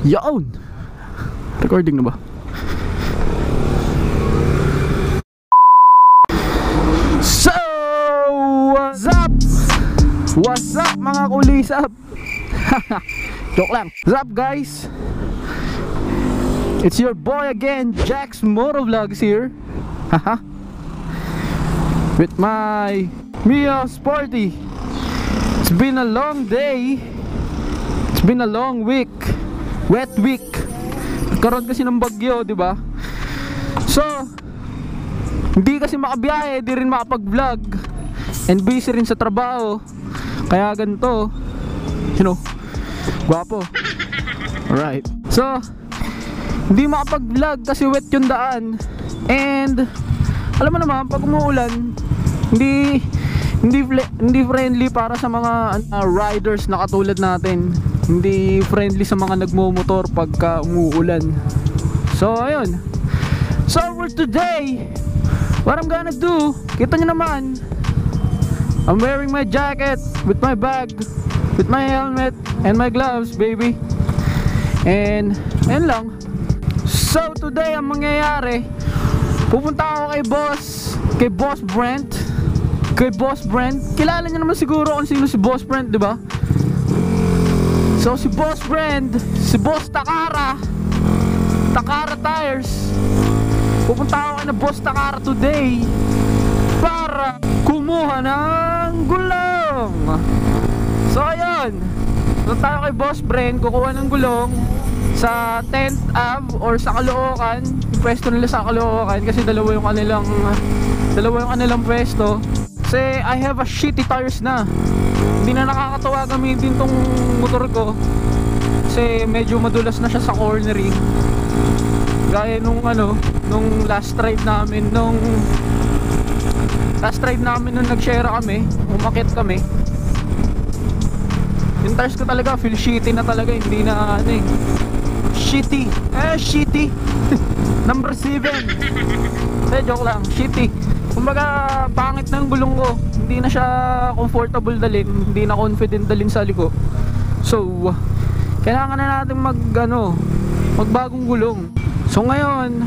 Yaon! Recording na ba? So, what's up? What's up mga kulisap? Joke lang. What's up guys? It's your boy again, Jax Motovlogs here. Haha. With my Mio Sporty. It's been a long day. It's been a long week. Wet week. Karon kasi ng bagyo, di ba? So, hindi kasi makabiyahe, di rin makapag-vlog. And busy rin sa trabaho. Kaya ganito. You know, guwapo. Alright. So, hindi makapag-vlog kasi wet yung daan. And, alam mo naman, pag umuulan, hindi hindi hindi friendly para sa mga uh, riders na katulad natin. Hindi friendly sa mga nagmo-motor pagka umuulan. So, ayun. So, for today, what I'm gonna do, kita nyo naman, I'm wearing my jacket with my bag, with my helmet, and my gloves, baby. And, ayun lang. So, today, ang mangyayari, pupunta ako kay boss, kay boss Brent, kay boss Brent. Kilala niyo naman siguro kung sino si boss Brent, di ba? So, si boss Brent, si boss Takara, Takara Tires, pupunta ako na boss Takara today para kumuha ng gulong. So, ayun. Punta tayo kay boss Brent, kukuha ng gulong sa 10th Ave or sa Caloocan pwesto nila sa Caloocan kasi dalawa yung kanilang dalawa yung kanilang pwesto kasi I have a shitty tires na. Hindi na nakakatawa gamitin tong motor ko. Kasi medyo madulas na siya sa cornering. Gaya nung ano nung last ride namin nung last ride namin nung nag-share kami umakit kami. Yung tires ko talaga feel shitty na talaga hindi na ano eh. Shitty. Eh shitty. Number 7 eh joke lang. Shitty kumbaga pangit na yung gulong ko. Hindi na siya comfortable dalhin. Hindi na confident dalhin sa liko so kailangan na natin mag ano magbagong gulong. So ngayon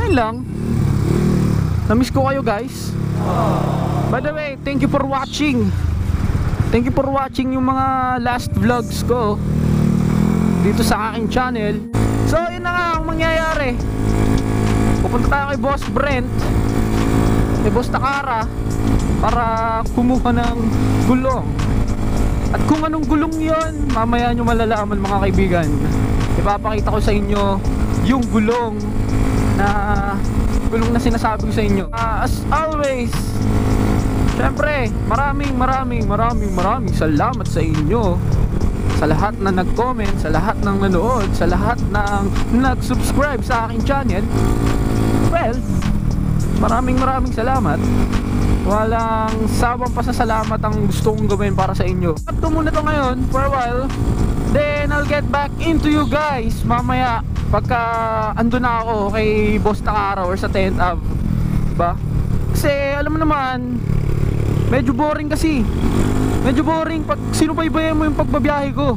ayun lang. Namiss ko kayo guys. By the way thank you for watching. Thank you for watching yung mga last vlogs ko dito sa aking channel. So yun na nga ang mangyayari. Pupunta tayo kay boss Brent kay boss Takara para kumuha ng gulong. At kung anong gulong yon mamaya nyo malalaman mga kaibigan. Ipapakita ko sa inyo yung gulong na gulong na sinasabi ko sa inyo. Uh, as always syempre maraming maraming maraming maraming salamat sa inyo. Sa lahat na nag-comment, sa lahat ng nanood, sa lahat ng nag-subscribe sa aking channel. Well, maraming maraming salamat. Walang sabang pasasalamat ang gusto kong gawin para sa inyo. At muna to ngayon for a while. Then I'll get back into you guys mamaya pagka ando na ako kay Boss Takara or sa 10th Ave. Diba? Kasi alam mo naman, medyo boring kasi medyo boring pag sinubaybayan mo yung pagbabiyahe ko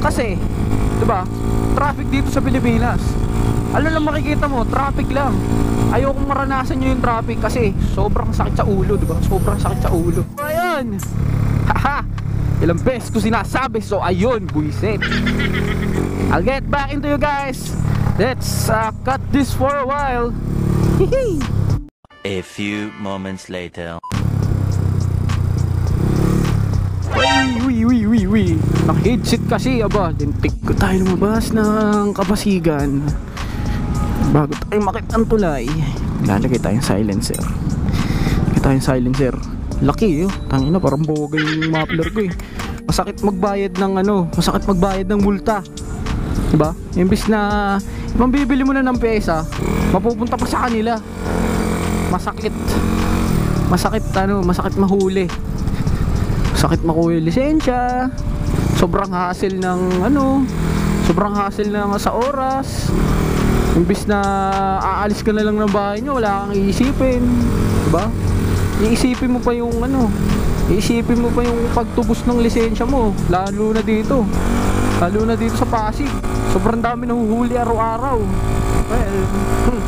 kasi di ba traffic dito sa Pilipinas ano lang makikita mo? Traffic lang. Ayokong maranasan nyo yung traffic kasi sobrang sakit sa ulo di ba? Sobrang sakit sa ulo. Ayun! Haha! Ilang beses ko sinasabi so ayun buisit. I'll get back into you guys. Let's uh, cut this for a while. A few moments later. Uy, uy, uy, uy, uy. Naka-headset kasi, aba. Lintik ko tayo lumabas ng kapasigan. Bago tayo makit ang tulay, lalagay tayong silencer. Lalagay tayong silencer. Laki, oh. Tangina, parang bogay yung muffler ko, eh. Masakit magbayad ng ano, masakit magbayad ng multa. Diba? Imbis na mambibili mo na ng pesa, mapupunta pa sa kanila. Masakit. Masakit ano, masakit mahuli sakit makuha yung lisensya sobrang hassle ng ano sobrang hassle ng sa oras imbis na aalis ka na lang ng bahay nyo wala kang iisipin diba iisipin mo pa yung ano iisipin mo pa yung pagtubos ng lisensya mo lalo na dito Lalo na dito sa Pasig. Sobrang dami nahuhuli araw-araw. Well, hmm,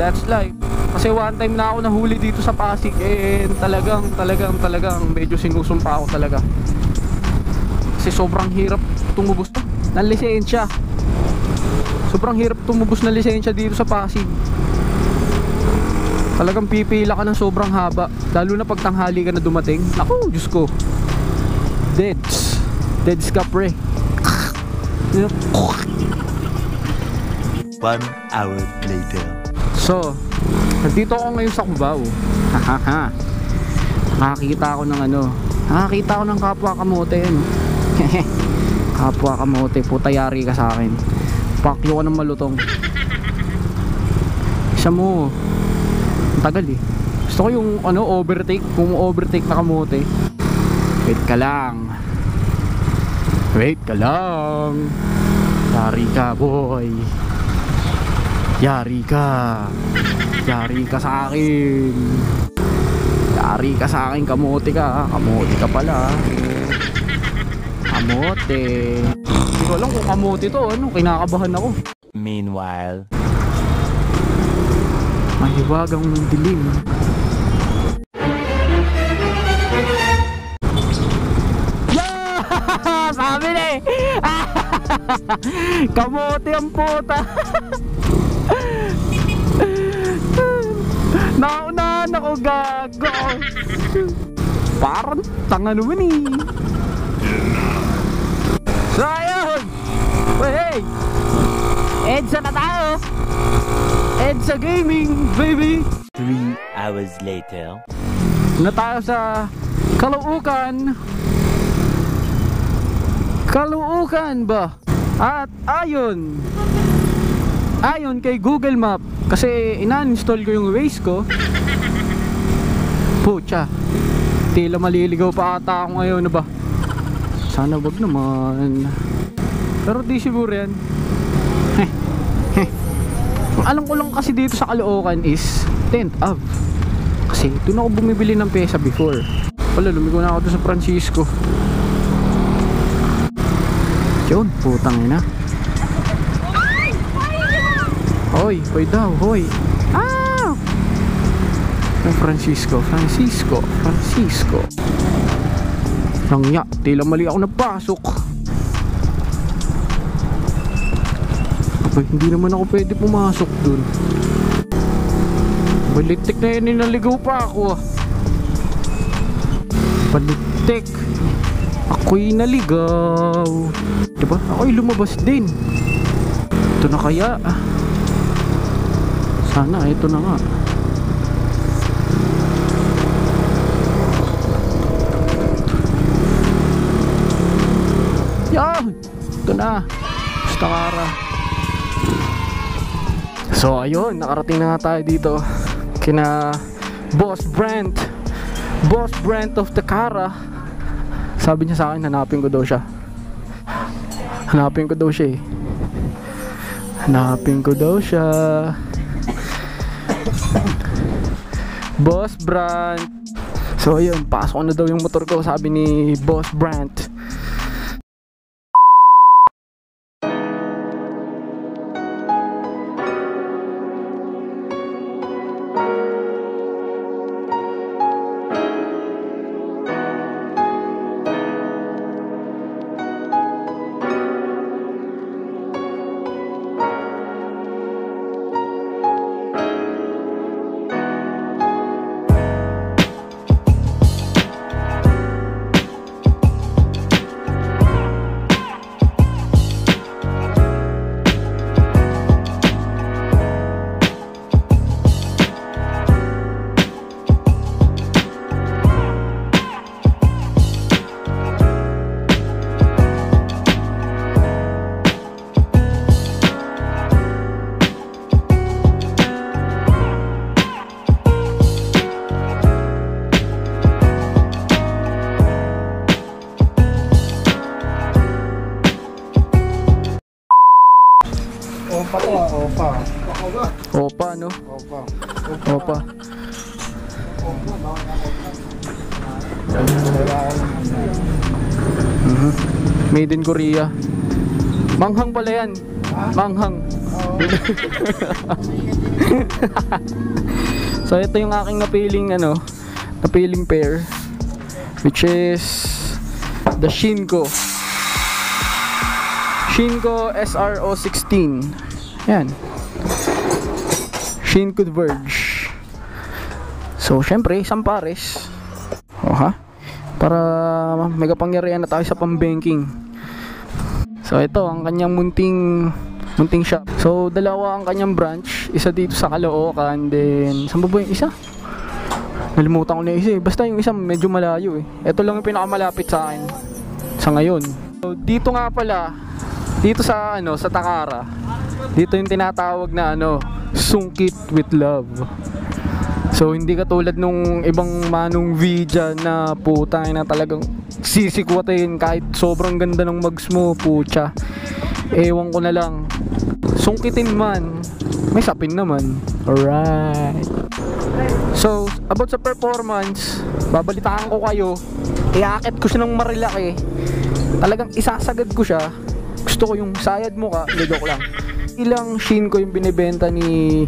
that's life. Kasi one time na ako nahuli dito sa Pasig eh talagang talagang talagang medyo sinusumpa ako talaga. Kasi sobrang hirap tumubos ng lisensya. Sobrang hirap tumubos ng lisensya dito sa Pasig. Talagang pipila ka ng sobrang haba. Lalo na pag tanghali ka na dumating. Naku, Diyos ko. Deads. Deads ka pre. One hour later. So Nandito ako ngayon sa Cubao. Hahaha. Nakakita ako ng ano. Nakakita ako ng kapwa kamote yun Kapwa kamote Puta yari ka sa akin Pakyo ka ng malutong. Isa mo. Ang tagal eh. Gusto ko yung ano overtake. Kung overtake na kamote. Wait ka lang. Wait ka lang. Yari ka boy. Yari ka. Yari ka sa akin. Yari ka sa akin Kamote ka. Kamote ka pala. Kamote Hindi ko alam kung kamote to ano Kinakabahan ako. Meanwhile. Mahiwagang dilim. Yeah! Sabi na eh. Kamote ang puta. Naunahan ako gago. Parang tanga naman eh So ayun Hey! EDSA na tayo. EDSA Gaming baby. Three hours later. na tayo sa Caloocan Caloocan ba? At ayon. Ayon kay Google Map. Kasi ina-install ko yung Waze ko. Pucha. Tila maliligaw pa ata ako ngayon na ba Sana wag naman. Pero di siguro yan. Heh Heh alam ko lang kasi dito sa Caloocan is 10th Ave kasi doon ako bumibili ng pesa before. Wala lumigo na ako doon sa Francisco. Yun putang ina. Hoy hoy daw hoy. Ah! Francisco Francisco Francisco Nangya, tila mali ako napasok Abay, hindi naman ako pwede pumasok dun Balitik na yan, ninaligaw pa ako. Balitik Ako'y naligaw Diba? Ako'y lumabas din Ito na kaya. Sana ito na nga na Basta kara So ayun, nakarating na nga tayo dito kina Boss Brent. Boss Brent of Takara. Sabi niya sa akin, hanapin ko daw siya. Hanapin ko daw siya eh. Hanapin ko daw siya. Boss Brent. So ayun, pasok na daw yung motor ko, sabi ni Boss Brent. Korea. Manghang pala yan. Manghang. So ito yung aking napiling ano, napiling pair which is the Shinko. Shinko SRO16. Yan. Shinko Verge. So syempre, isang pares. O? Para may kapangyarihan na tayo sa pambanking. So ito ang kanyang munting munting shop. So dalawa ang kanyang branch, isa dito sa Caloocan, then saan ba yung isa? Nalimutan ko na isa eh. Basta yung isa medyo malayo eh. Ito lang yung pinakamalapit sa akin sa ngayon. So dito nga pala, dito sa ano, sa Takara. Dito yung tinatawag na ano, sungkit with love. So hindi katulad nung ibang manong V dyan na puta na talagang sisikwatin kahit sobrang ganda ng mags mo, pucha. Ewan ko na lang. Sungkitin man, may sapin naman. Alright. So, about sa performance, babalitaan ko kayo. Iakit ko siya ng marilaki. Talagang isasagad ko siya. Gusto ko yung sayad mo ka. Hindi, joke lang. Ilang shin ko yung binibenta ni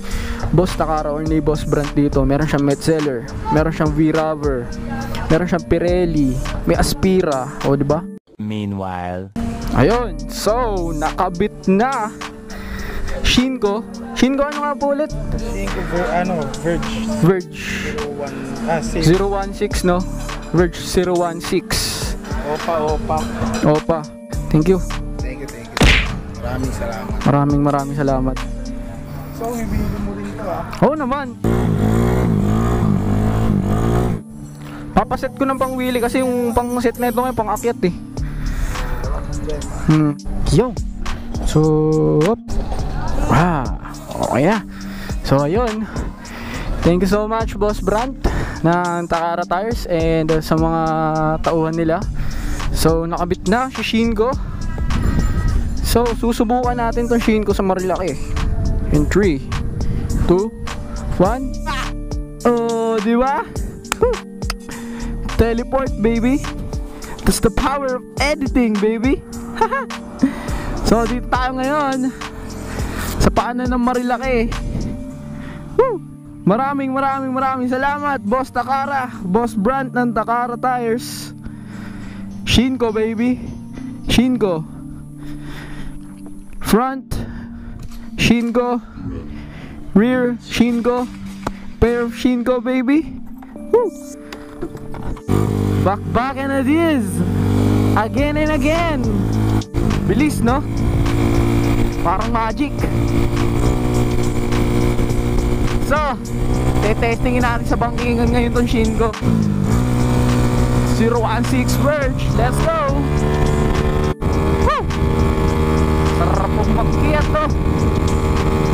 Boss Takara or ni Boss Brand dito. Meron siyang Metzeler, meron siyang V-Raver, meron siyang Pirelli, may Aspira, o di ba? Meanwhile, Ayun, so nakabit na Shinko. Shinko ano nga po ulit? Cinco ver, ano, Verge. Verge 01. Ah, si 016 no? Verge 016. Opa, Opa. Opa, thank you. Maraming salamat. Maraming maraming salamat. So, ibigin mo rin ito ah. Oo naman. Papaset ko ng pang wheelie kasi yung pang set na ito ngayon pang akyat eh. Hmm. Yo. So, op. Ah, okay na. So, ayun. Thank you so much, Boss Brant ng Takara Tires and uh, sa mga tauhan nila. So, nakabit na si Shinko. So, susubukan natin tong Shinko sa Marilaki. In 3, 2, 1. Oh, di ba? Teleport, baby. That's the power of editing, baby. so, dito tayo ngayon sa paanan ng Marilaki. Woo! Maraming maraming maraming salamat, Boss Takara, Boss Brand ng Takara Tires. Shinko, baby. Shinko. Front, Shinko. Rear, Shinko. Pair of Shinko, baby. Woo! Back back and it is Again and again Bilis no? Parang magic So Tetestingin natin sa bangkingan ngayon tong Shinko 016 Verge Let's go Woo! Sarap magkiyat to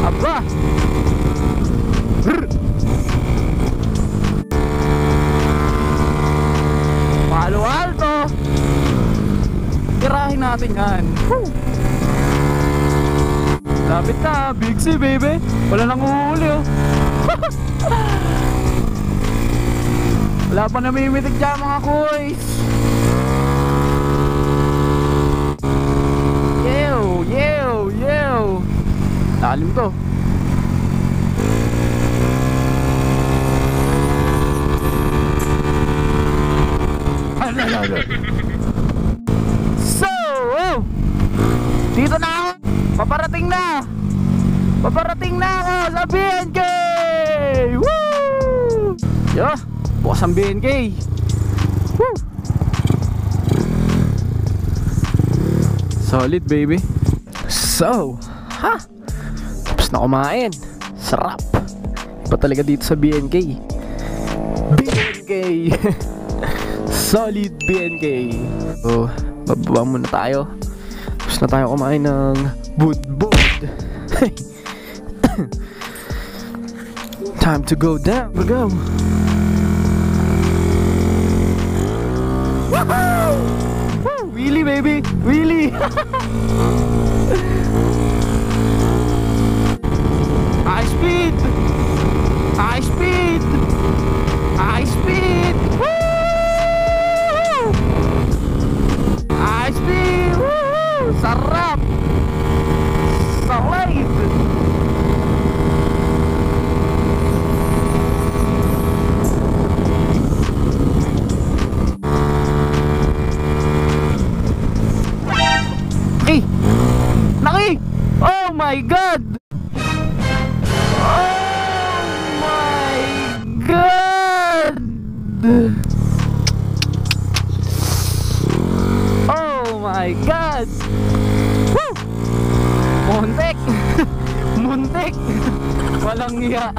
Aba! Palo alto Tirahin natin yan Woo! Lapit na, Big C baby Wala nang uhuli oh Wala pa namimitig dyan mga kuys Lalim to? So, oh, dito na ako. Paparating na. Paparating na ako sa BNK. Woo! Yo, bukas ang BNK. Woo! Solid, baby. So, ha? Na kumain. Sarap. Iba talaga dito sa BNK. BNK. Solid BNK. So, bababa muna tayo. Tapos na tayo kumain ng budbud. Time to go down. We go. Woohoo! Woo! Wheelie baby! Wheelie! High speed! High speed! High speed! Woo! High speed! Woo! Sarap! Salid! Hey! Eh, naki! Oh my God! Oh my God! Woo! Muntik! Muntik! Walang iya.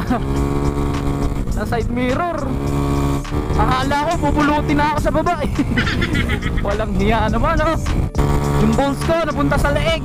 Na side mirror. Akala ko pupulutin na ako sa baba eh. Walang hiya naman oh. Yung balls ko napunta sa leeg.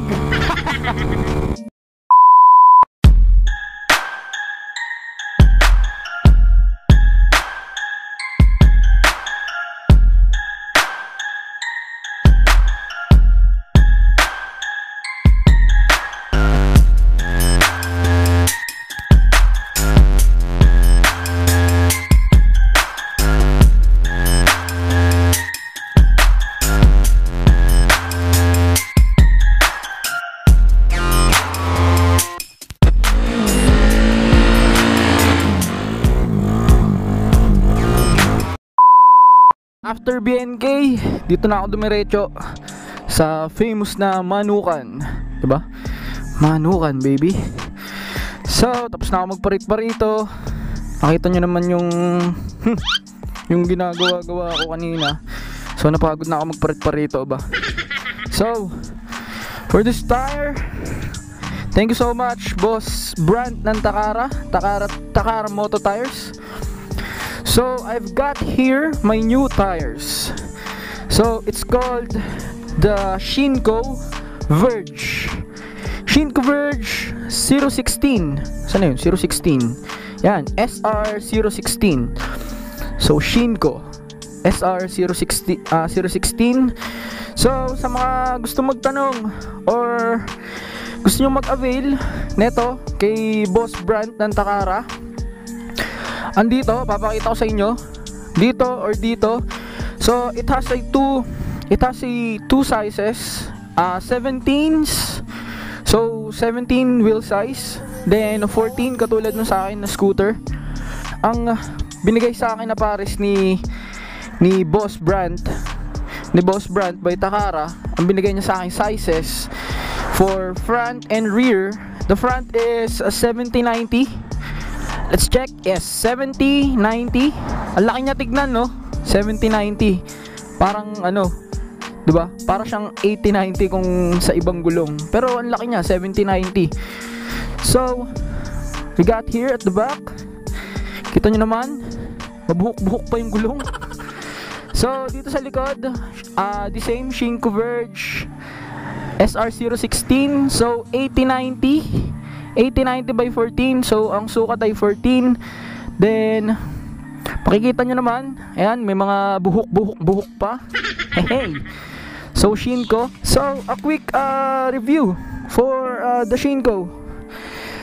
After BNK, dito na ako dumiretso sa famous na Manukan. 'Di ba? Manukan, baby. So, tapos na ako magparit-parito. Nakita nyo naman yung yung ginagawa-gawa ko kanina. So, napagod na ako magparit-parito ba. So, for this tire, thank you so much, boss brand ng Takara, Takara, Takara Moto Tires. So I've got here my new tires. So it's called the Shinko Verge. Shinko Verge 016. Saan yun? 016. Yan, SR016. So Shinko SR016 ah 016. So sa mga gusto magtanong or gusto nyo mag-avail neto kay Boss Brand ng Takara andito papakita ko sa inyo. Dito or dito. So it has a two it has a two sizes. Uh, 17s so 17 wheel size. Then 14 katulad nung sa akin na scooter. Ang binigay sa akin na pares ni ni Boss Brand ni Boss Brand by Takara ang binigay niya sa akin sizes for front and rear. The front is a 7090 Let's check. Yes, 70, 90. Ang laki niya tignan, no? 70, 90. Parang ano, 'di ba? Para siyang 80, 90 kung sa ibang gulong. Pero ang laki niya, 70, 90. So, we got here at the back. Kita niyo naman, mabuhok-buhok pa yung gulong. So, dito sa likod, uh, the same Shinko Verge SR016. So, 8090. 8090 by 14. So, ang sukat ay 14. Then, makikita nyo naman, ayan, may mga buhok-buhok-buhok pa. hey, So, Shinko. So, a quick uh, review for uh, the Shinko.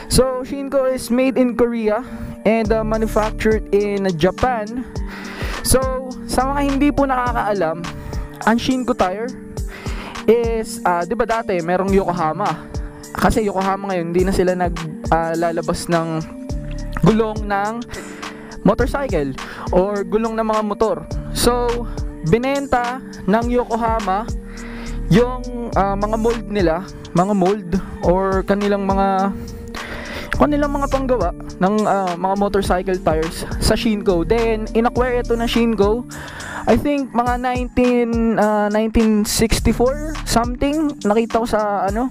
So, Shinko is made in Korea and uh, manufactured in Japan. So, sa mga hindi po nakakaalam, ang Shinko tire is, uh, di ba dati, merong Yokohama. Kasi Yokohama ngayon, hindi na sila naglalabas uh, ng gulong ng motorcycle or gulong ng mga motor. So, binenta ng Yokohama yung uh, mga mold nila, mga mold or kanilang mga kanilang mga panggawa ng uh, mga motorcycle tires sa Shinko. Then, inacquire ito na Shinko. I think mga 19 uh, 1964 something nakita ko sa ano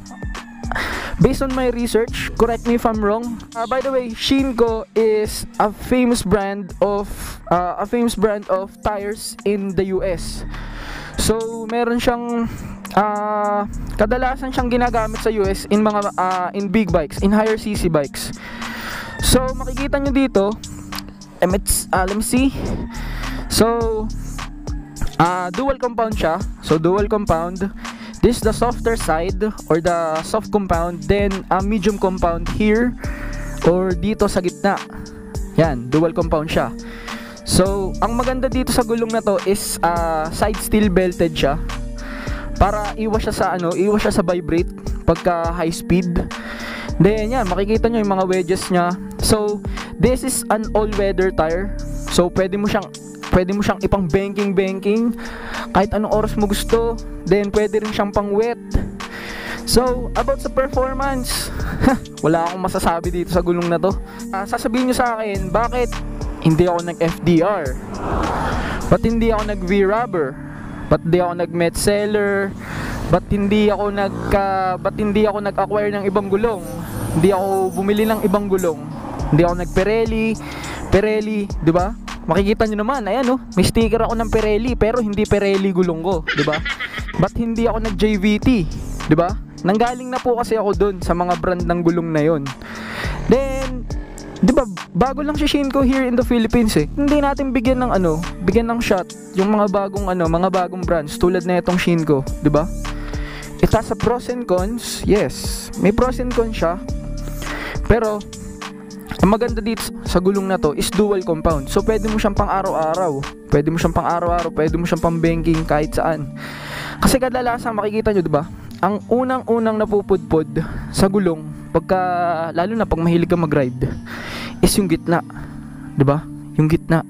Based on my research, correct me if I'm wrong. Uh, by the way, Shinko is a famous brand of uh, a famous brand of tires in the US. So, meron siyang uh, kadalasan siyang ginagamit sa US in mga uh, in big bikes, in higher CC bikes. So, makikita nyo dito, it's, uh, see. So, uh, dual compound siya. So, dual compound. This is the softer side or the soft compound. Then, a medium compound here or dito sa gitna. Yan, dual compound siya. So, ang maganda dito sa gulong na to is uh, side steel belted siya. Para iwas siya sa ano, iwas siya sa vibrate pagka high speed. Then yan, makikita nyo yung mga wedges niya. So, this is an all-weather tire. So, pwede mo siyang pwede mo siyang ipang banking banking kahit anong oras mo gusto. Then pwede rin siyang pang wet. So, about sa performance, wala akong masasabi dito sa gulong na to. Ah, sasabihin nyo sa akin, bakit hindi ako nag-FDR? Ba't hindi ako nag-V-rubber? Ba't hindi ako nag-met seller? Ba't hindi ako nag ba't hindi ako nag-acquire ng ibang gulong? Hindi ako bumili ng ibang gulong. Hindi ako nag-Pirelli, Pirelli, 'di ba? Makikita nyo naman, ayan oh, may sticker ako ng Pirelli pero hindi Pirelli gulong ko, 'di ba? Ba't hindi ako nag-JVT, 'di ba? Nanggaling na po kasi ako doon sa mga brand ng gulong na 'yon. Then 'di ba, bago lang si Shinko here in the Philippines eh. Hindi natin bigyan ng ano, bigyan ng shot yung mga bagong ano, mga bagong brands tulad na itong Shinko, 'di ba? It has a pros and cons. Yes, may pros and cons siya. Pero ang maganda dito sa gulong na to is dual compound. So pwede mo siyang pang araw-araw. Pwede mo siyang pang araw-araw, pwede mo siyang pang banking kahit saan. Kasi kadalasan makikita nyo, 'di ba? Ang unang-unang napupudpod sa gulong pagka lalo na pag mahilig ka mag-ride is yung gitna. 'Di ba? Yung gitna.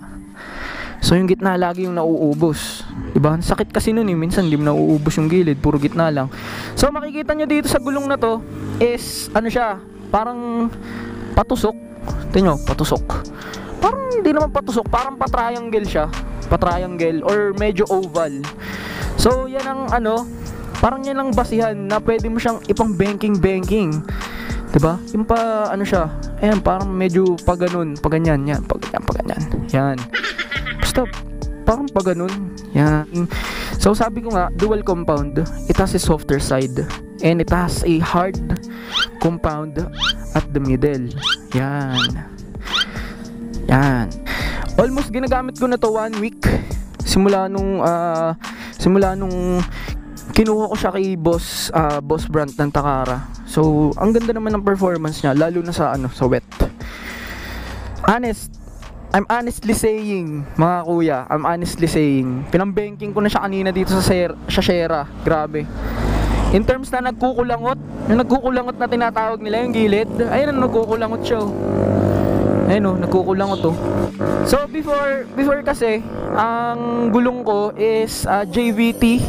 So yung gitna lagi yung nauubos. 'Di ba? Sakit kasi noon eh, minsan hindi mo nauubos yung gilid, puro gitna lang. So makikita nyo dito sa gulong na to is ano siya, parang patusok. Tingnan patusok. Parang hindi naman patusok, parang pa-triangle siya. Pa-triangle or medyo oval. So yan ang ano, parang yan ang basihan na pwede mo siyang ipang banking banking. 'Di ba? Yung pa ano siya, ayan parang medyo pa ganun, pa ganyan, yan, pa ganyan, pa ganyan. Yan. Basta parang pa ganun. Yan. So sabi ko nga, dual compound, it has a softer side and it has a hard compound at the middle. Yan. Yan. Almost ginagamit ko na to one week simula nung ah, simula nung kinuha ko siya kay boss ah, boss brand ng Takara. So, ang ganda naman ng performance niya lalo na sa ano, sa wet. Honest, I'm honestly saying, mga kuya, I'm honestly saying, pinambanking ko na siya kanina dito sa Ser Shera. Grabe. In terms na nagkukulangot, yung nagkukulangot na tinatawag nila yung gilid, ayun ang nagkukulangot siya. oh. Ayun oh, nagkukulangot to. So before before kasi ang gulong ko is ah, JVT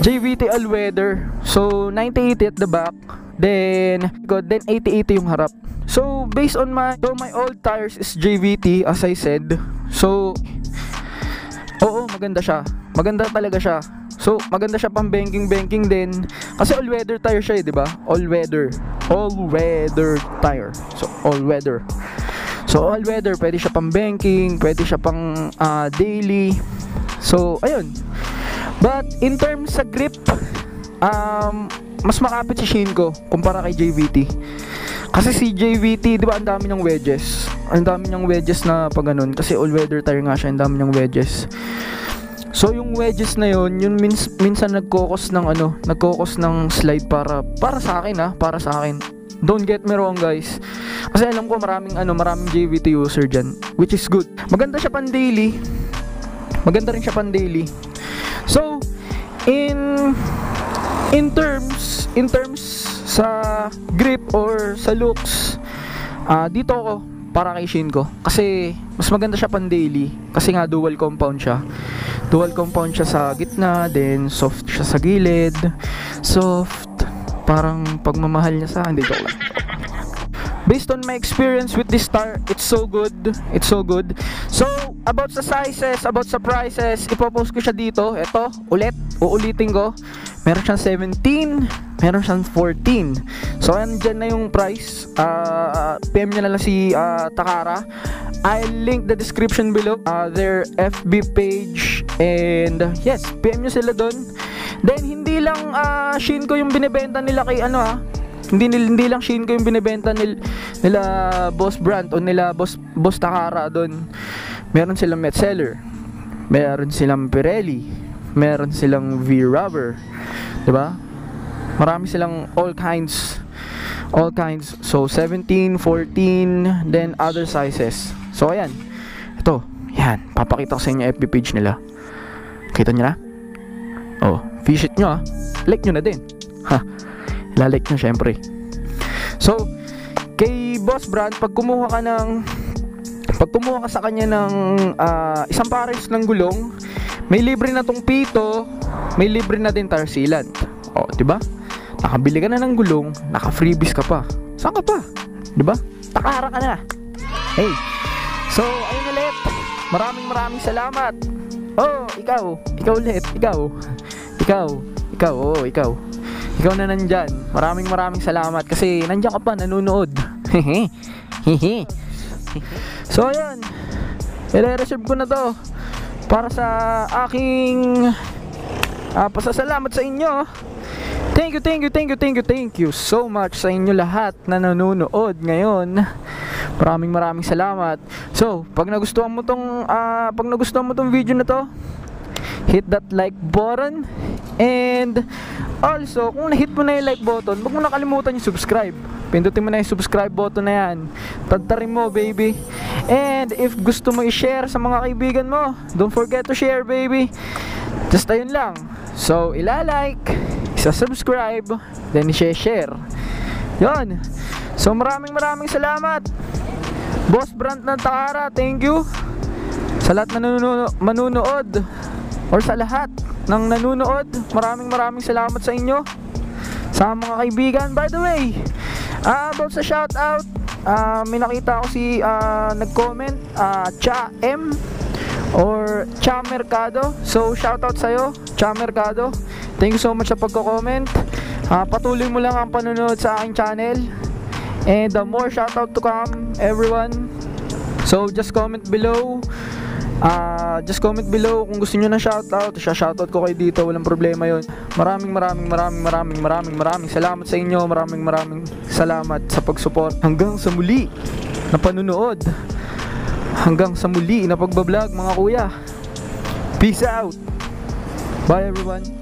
JVT all weather. So 9080 at the back, then good, then 8080 yung harap. So based on my so my old tires is JVT as I said. So maganda siya. Maganda talaga siya. So, maganda siya pang banking banking din kasi all weather tire siya, eh, 'di ba? All weather. All weather tire. So, all weather. So, all weather, pwede siya pang banking, pwede siya pang ah, daily. So, ayun. But in terms sa grip, um, mas makapit si Shinko kumpara kay JVT. Kasi si JVT, di ba, ang dami niyang wedges. Ang dami niyang wedges na pag ganun. Kasi all-weather tire nga siya, ang dami niyang wedges. So, yung wedges na yun, yun mins, minsan nagkokos ng ano, nagkokos ng slide para, para sa akin ha, para sa akin. Don't get me wrong guys. Kasi alam ko maraming ano, maraming JVT user dyan. Which is good. Maganda siya pan daily. Maganda rin siya pan daily. So, in in terms in terms sa grip or sa looks ah dito ako para kay Shinko kasi mas maganda siya pan daily kasi nga dual compound siya dual compound siya sa gitna then soft siya sa gilid soft parang pagmamahal niya sa hindi joke lang based on my experience with this star, it's so good. It's so good. So, about sa sizes, about sa prices, ipopost ko siya dito. Ito, ulit, uulitin ko. Meron siyang 17, meron siyang 14. So, andyan na yung price. Ah, PM niya na lang si ah, Takara. I'll link the description below. ah, their FB page. And, yes, PM nyo sila doon. Then, hindi lang ah, Shinko yung binibenta nila kay ano ah, hindi hindi lang Shinko yung binebenta nil, nila Boss Brand o nila Boss Boss Takara doon. Meron silang Met Seller. Meron silang Pirelli. Meron silang V-Rubber. 'Di ba? Marami silang all kinds all kinds. So 17, 14, then other sizes. So ayan. Ito, yan. Papakita ko sa inyo FB page nila. Kita niyo na? Oh, visit nyo ah. Like nyo na din. Ha lalike nyo syempre so kay Boss Brand pag kumuha ka ng pag kumuha ka sa kanya ng ah, isang pares ng gulong may libre na tong pito may libre na din tar sealant o di ba nakabili ka na ng gulong, naka-freebies ka pa. Saan ka pa? 'Di ba? Takara ka na. Hey. So, ayun ulit. Maraming maraming salamat. Oh, ikaw. Ikaw ulit. Ikaw. Ikaw. Ikaw. Oh, ikaw. Ikaw na nandyan. Maraming maraming salamat kasi nandyan ka pa nanonood. Hehe. Hehe. so, ayun. I-reserve ko na to para sa aking ah, pasasalamat sa inyo. Thank you, thank you, thank you, thank you, thank you so much sa inyo lahat na nanonood ngayon. Maraming maraming salamat. So, pag nagustuhan mo tong ah, pag nagustuhan mo tong video na to, hit that like button and also kung na-hit mo na yung like button, huwag mo nakalimutan yung subscribe. Pindutin mo na yung subscribe button na yan. Tadtarin mo, baby. And if gusto mo i-share sa mga kaibigan mo, don't forget to share, baby. Just ayun lang. So, ila-like, isa-subscribe, then i-share. Yun. So, maraming maraming salamat. Boss Brand ng Takara, thank you. Sa lahat na manunood or sa lahat ng nanunood, maraming maraming salamat sa inyo. Sa mga kaibigan, by the way, ah, about sa shoutout, ah, may nakita ako si ah, nag-comment, ah, Cha M or Cha Mercado. So, shoutout sa'yo, Cha Mercado. Thank you so much sa pagko-comment. Ah, patuloy mo lang ang panonood sa aking channel. And the more shoutout to come, everyone. So, just comment below. Ah, just comment below kung gusto niyo ng shoutout. Siya shoutout ko kayo dito, walang problema 'yon. Maraming maraming maraming maraming maraming maraming salamat sa inyo. Maraming maraming salamat sa pag-support. Hanggang sa muli na panunood. Hanggang sa muli na pagbablog mga kuya. Peace out. Bye everyone.